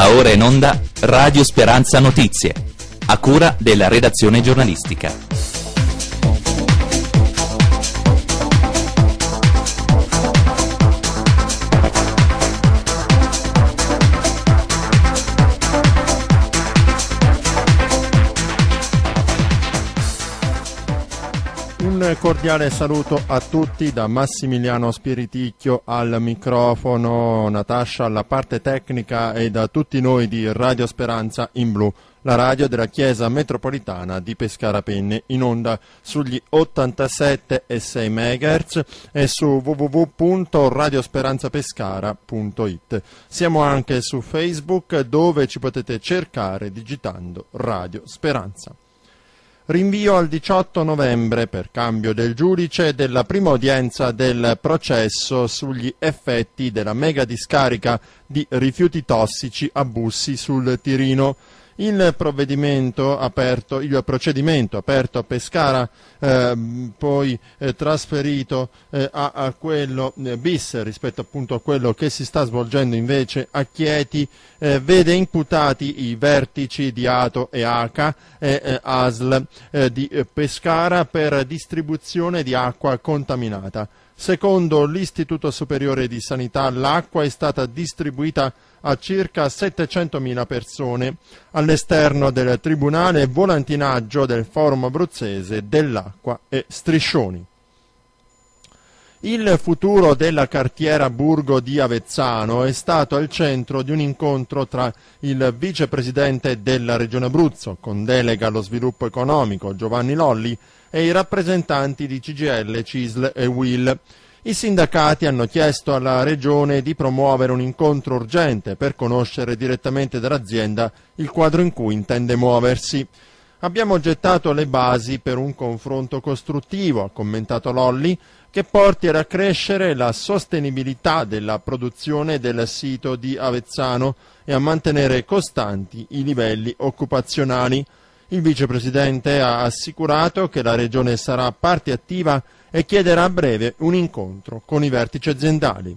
Va ora in onda Radio Speranza Notizie, a cura della redazione giornalistica. Un cordiale saluto a tutti da Massimiliano Spiriticchio al microfono, Natascia alla parte tecnica e da tutti noi di Radio Speranza in Blu, la radio della Chiesa Metropolitana di Pescara Penne, in onda sugli 87 e 6 MHz e su www.radiosperanzapescara.it. Siamo anche su Facebook dove ci potete cercare digitando Radio Speranza. Rinvio al 18 novembre per cambio del giudice della prima udienza del processo sugli effetti della mega discarica di rifiuti tossici a Bussi sul Tirino. Il provvedimento aperto, il procedimento aperto a Pescara, eh, poi eh, trasferito eh, a, a, quello eh, bis rispetto appunto a quello che si sta svolgendo invece a Chieti, eh, vede imputati i vertici di Ato e ACA e eh, ASL di Pescara per distribuzione di acqua contaminata. Secondo l'Istituto Superiore di Sanità l'acqua è stata distribuita a circa 700.000 persone all'esterno del Tribunale volantinaggio del Forum Abruzzese dell'Acqua e Striscioni. Il futuro della cartiera Burgo di Avezzano è stato al centro di un incontro tra il vicepresidente della Regione Abruzzo, con delega allo sviluppo economico, Giovanni Lolli, e i rappresentanti di CGL, CISL e WIL. I sindacati hanno chiesto alla Regione di promuovere un incontro urgente per conoscere direttamente dall'azienda il quadro in cui intende muoversi. Abbiamo gettato le basi per un confronto costruttivo, ha commentato Lolli, che porti ad accrescere la sostenibilità della produzione del sito di Avezzano e a mantenere costanti i livelli occupazionali. Il vicepresidente ha assicurato che la Regione sarà parte attiva e chiederà a breve un incontro con i vertici aziendali.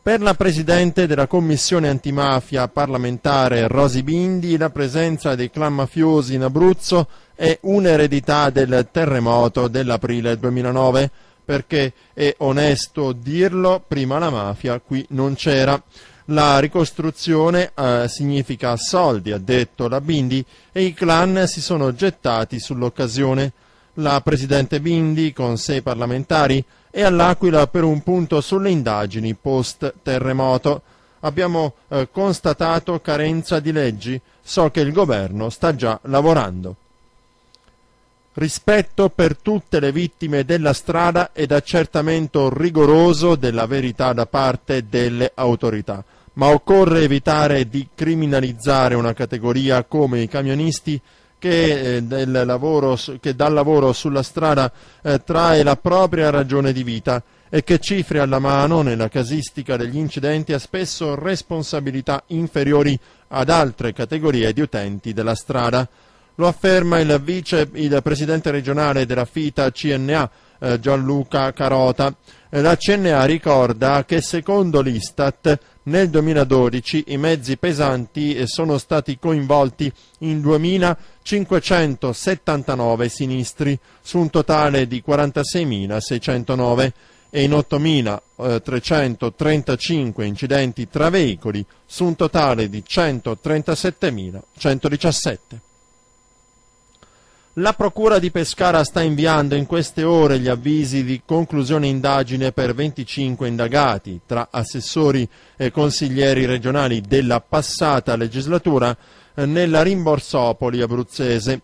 Per la Presidente della Commissione antimafia parlamentare Rosi Bindi la presenza dei clan mafiosi in Abruzzo è un'eredità del terremoto dell'aprile 2009 perché è onesto dirlo, prima la mafia qui non c'era. La ricostruzione eh, significa soldi, ha detto la Bindi, e i clan si sono gettati sull'occasione. La Presidente Bindi, con sei parlamentari, è all'Aquila per un punto sulle indagini post-terremoto. Abbiamo eh, constatato carenza di leggi, so che il Governo sta già lavorando. Rispetto per tutte le vittime della strada ed accertamento rigoroso della verità da parte delle autorità ma occorre evitare di criminalizzare una categoria come i camionisti che, eh, lavoro, che dal lavoro sulla strada eh, trae la propria ragione di vita e che cifre alla mano nella casistica degli incidenti ha spesso responsabilità inferiori ad altre categorie di utenti della strada. Lo afferma il vice, il presidente regionale della FITA CNA, eh, Gianluca Carota. Eh, la CNA ricorda che secondo l'Istat nel 2012 i mezzi pesanti eh, sono stati coinvolti in 2.579 sinistri su un totale di 46.609 e in 8.335 incidenti tra veicoli su un totale di 137.117. La Procura di Pescara sta inviando in queste ore gli avvisi di conclusione indagine per 25 indagati tra assessori e consiglieri regionali della passata legislatura eh, nella Rimborsopoli abruzzese.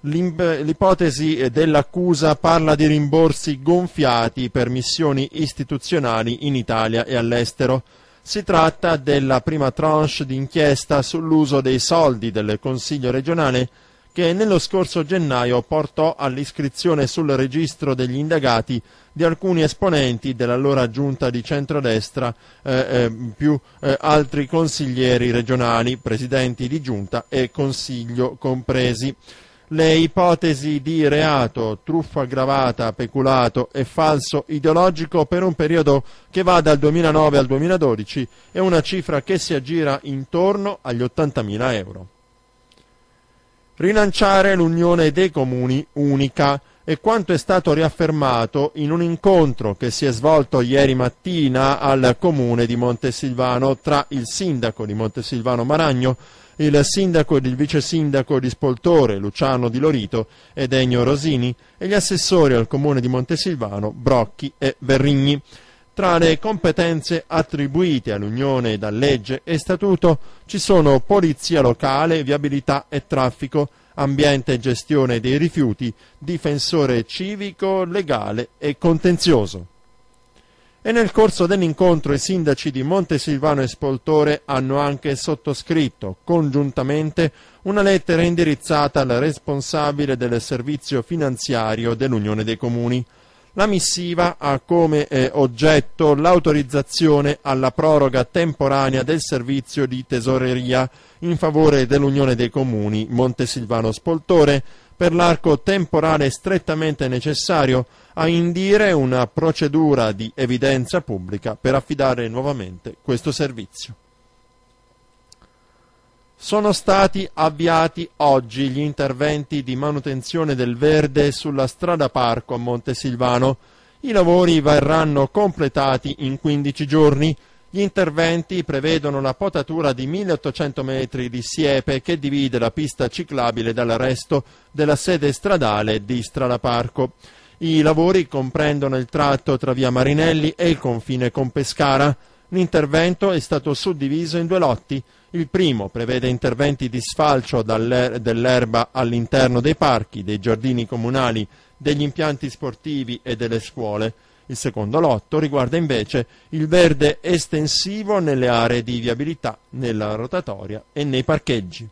L'ipotesi dell'accusa parla di rimborsi gonfiati per missioni istituzionali in Italia e all'estero. Si tratta della prima tranche di inchiesta sull'uso dei soldi del Consiglio regionale che nello scorso gennaio portò all'iscrizione sul registro degli indagati di alcuni esponenti dell'allora giunta di centrodestra eh, eh, più eh, altri consiglieri regionali, presidenti di giunta e consiglio compresi. le ipotesi di reato, truffa aggravata, peculato e falso ideologico per un periodo che va dal 2009 al 2012 è una cifra che si aggira intorno agli 80.000 euro. Rilanciare l'unione dei comuni unica e quanto è stato riaffermato in un incontro che si è svolto ieri mattina al comune di Montesilvano tra il sindaco di Montesilvano Maragno, il sindaco ed il vice sindaco di Spoltore, Luciano Di Lorito ed Ennio Rosini, e gli assessori al comune di Montesilvano, Brocchi e Verrigni. Tra le competenze attribuite all'Unione da legge e statuto ci sono polizia locale, viabilità e traffico, ambiente e gestione dei rifiuti, difensore civico, legale e contenzioso. E nel corso dell'incontro i sindaci di Montesilvano e Spoltore hanno anche sottoscritto congiuntamente una lettera indirizzata al responsabile del servizio finanziario dell'Unione dei Comuni. La missiva ha come eh, oggetto l'autorizzazione alla proroga temporanea del servizio di tesoreria in favore dell'Unione dei Comuni Montesilvano Spoltore per l'arco temporale strettamente necessario a indire una procedura di evidenza pubblica per affidare nuovamente questo servizio. Sono stati avviati oggi gli interventi di manutenzione del verde sulla strada parco a Montesilvano. I lavori verranno completati in 15 giorni gli interventi prevedono la potatura di 1800 metri di siepe che divide la pista ciclabile dal resto della sede stradale di Strada Parco. I lavori comprendono il tratto tra via Marinelli e il confine con Pescara. L'intervento è stato suddiviso in due lotti. Il primo prevede interventi di sfalcio dell'erba all'interno dei parchi, dei giardini comunali, degli impianti sportivi e delle scuole. Il secondo lotto riguarda invece il verde estensivo nelle aree di viabilità, nella rotatoria e nei parcheggi.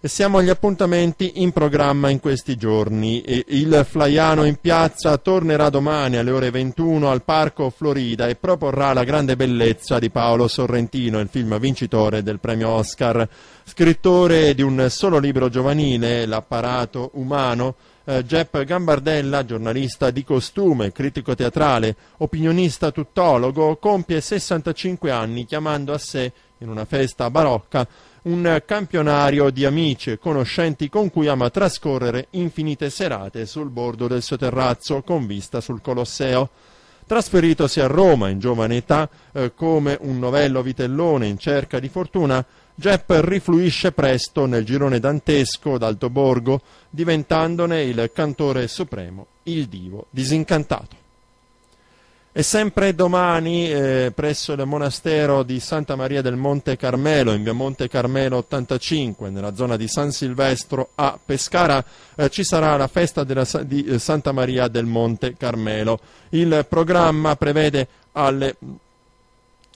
Siamo agli appuntamenti in programma in questi giorni. Il Flaiano in piazza tornerà domani alle ore 21 al Parco Florida e proporrà la grande bellezza di Paolo Sorrentino, il film vincitore del premio Oscar. Scrittore di un solo libro giovanile, L'apparato umano, eh, Jepp Gambardella, giornalista di costume, critico teatrale, opinionista tuttologo, compie 65 anni chiamando a sé, in una festa barocca, un campionario di amici e conoscenti con cui ama trascorrere infinite serate sul bordo del suo terrazzo con vista sul Colosseo. Trasferitosi a Roma in giovane età, eh, come un novello vitellone in cerca di fortuna, Jepp rifluisce presto nel girone dantesco d'Alto Borgo, diventandone il cantore supremo, il divo disincantato. E sempre domani, eh, presso il monastero di Santa Maria del Monte Carmelo, in via Monte Carmelo 85, nella zona di San Silvestro a Pescara, eh, ci sarà la festa della, di eh, Santa Maria del Monte Carmelo. Il programma prevede alle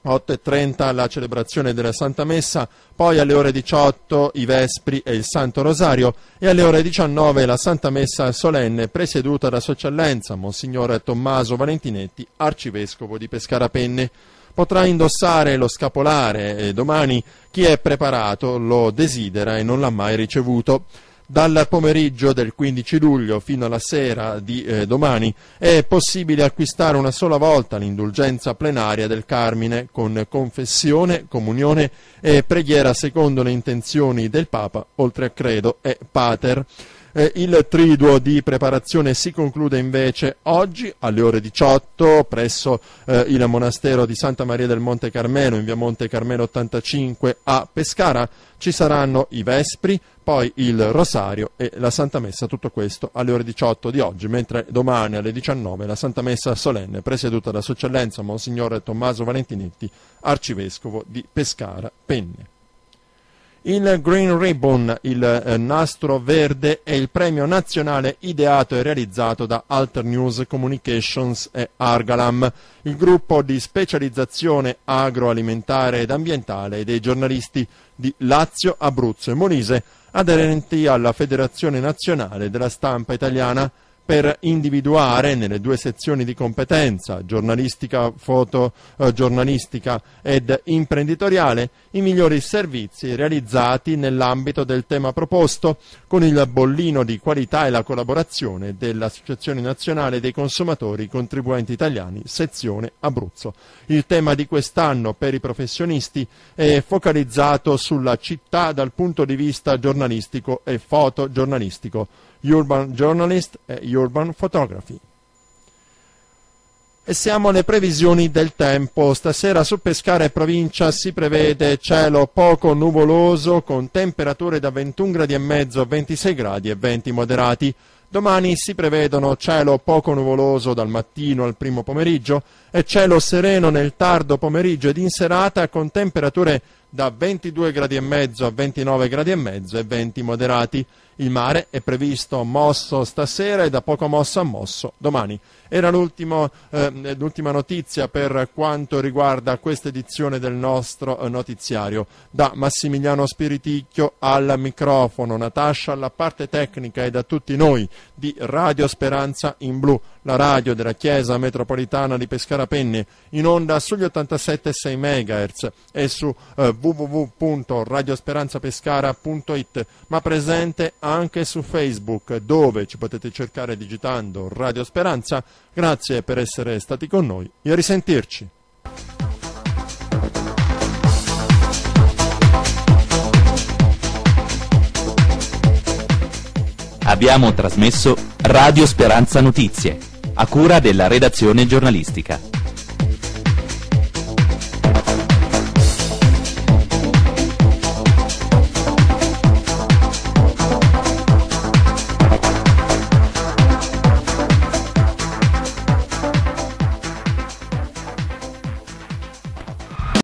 8.30 la celebrazione della Santa Messa, poi alle ore 18 i Vespri e il Santo Rosario e alle ore 19 la Santa Messa solenne presieduta da Sua Eccellenza Monsignore Tommaso Valentinetti, Arcivescovo di Pescara Penne. Potrà indossare lo scapolare e domani chi è preparato lo desidera e non l'ha mai ricevuto. Dal pomeriggio del 15 luglio fino alla sera di eh, domani è possibile acquistare una sola volta l'indulgenza plenaria del Carmine con confessione, comunione e preghiera secondo le intenzioni del Papa, oltre a credo e pater. Eh, il triduo di preparazione si conclude invece oggi alle ore 18 presso eh, il monastero di Santa Maria del Monte Carmelo in via Monte Carmelo 85 a Pescara. Ci saranno i Vespri, poi il Rosario e la Santa Messa, tutto questo alle ore 18 di oggi, mentre domani alle 19 la Santa Messa solenne presieduta da Sua Eccellenza Monsignore Tommaso Valentinetti, Arcivescovo di Pescara Penne. Il Green Ribbon, il eh, nastro verde, è il premio nazionale ideato e realizzato da Alter News Communications e Argalam, il gruppo di specializzazione agroalimentare ed ambientale dei giornalisti di Lazio, Abruzzo e Molise, aderenti alla Federazione Nazionale della Stampa Italiana. Per individuare nelle due sezioni di competenza, giornalistica, fotogiornalistica eh, ed imprenditoriale, i migliori servizi realizzati nell'ambito del tema proposto, con il bollino di qualità e la collaborazione dell'Associazione Nazionale dei Consumatori Contribuenti Italiani, sezione Abruzzo. Il tema di quest'anno per i professionisti è focalizzato sulla città dal punto di vista giornalistico e fotogiornalistico, Urban Journalist e Urban Photography. E siamo alle previsioni del tempo. Stasera su Pescara e provincia si prevede cielo poco nuvoloso con temperature da 21 gradi e mezzo a 26 gradi e venti moderati. Domani si prevedono cielo poco nuvoloso dal mattino al primo pomeriggio e cielo sereno nel tardo pomeriggio ed in serata con temperature da 22 gradi e mezzo a 29 gradi e mezzo e venti moderati. Il mare è previsto mosso stasera e da poco mosso a mosso domani. Era eh, l'ultima notizia per quanto riguarda questa edizione del nostro eh, notiziario. Da Massimiliano Spiriticchio al microfono, Natascia alla parte tecnica e da tutti noi di Radio Speranza in Blu, la radio della Chiesa Metropolitana di Pescara Penne, in onda sugli 87,6 MHz e su eh, www.radiosperanzapescara.it, ma presente anche su Facebook, dove ci potete cercare digitando Radio Speranza. Grazie per essere stati con noi e a risentirci. Abbiamo trasmesso Radio Speranza Notizie, a cura della redazione giornalistica.